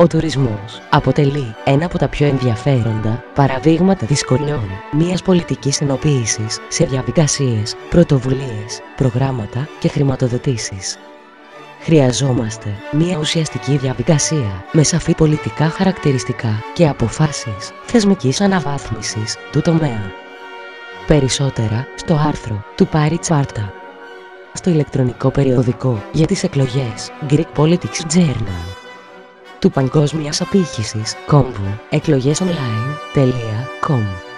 Ο τουρισμός αποτελεί ένα από τα πιο ενδιαφέροντα παραδείγματα δυσκολιών μιας πολιτικής ενοποίησης σε διαδικασίες, πρωτοβουλίες, προγράμματα και χρηματοδοτήσεις. Χρειαζόμαστε μια ουσιαστική διαδικασία με σαφή πολιτικά χαρακτηριστικά και αποφάσεις θεσμικής αναβάθμισης του τομέα. Περισσότερα στο άρθρο του Πάρη Τσάρτα στο ηλεκτρονικό περιοδικό για τις εκλογές Greek Politics Journal του Παγκόσμιας Απήχησης. Κόμβου εκλογές online.com